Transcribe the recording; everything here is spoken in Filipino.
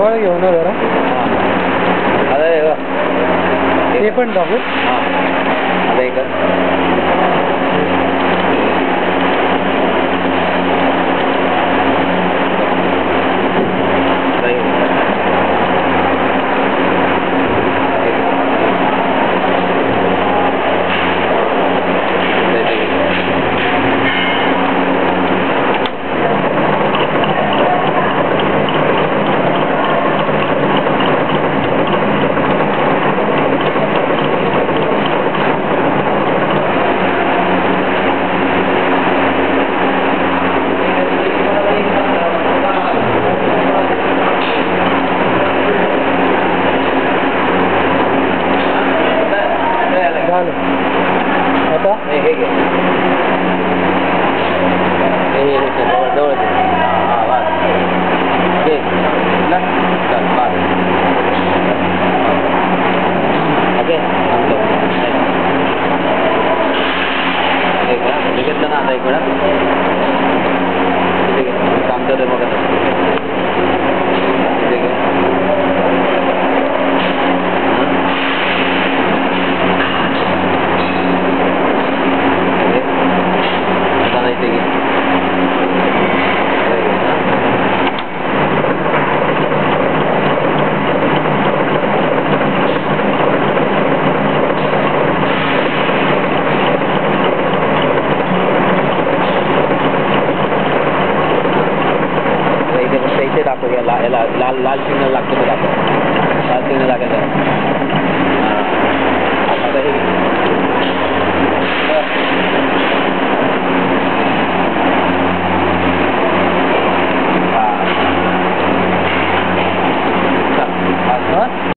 जवळ घेऊ ना जरा. अरे ते पण टाकू. हा. Magkano? Ito? May hige. May hige siya. Lower, lower. Ah, what? Big. Last. Last. Bad. Okay. Okay. Bigat na natin ko na. ہو گیا لال تین لاکھ کے ملا کر لال تین لاکھ